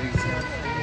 Thanks.